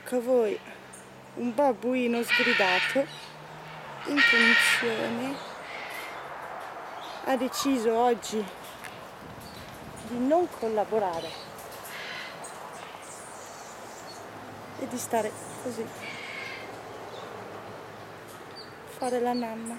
Ecco a voi un babbuino sgridato in punizione. Ha deciso oggi di non collaborare e di stare così. Fare la nanna.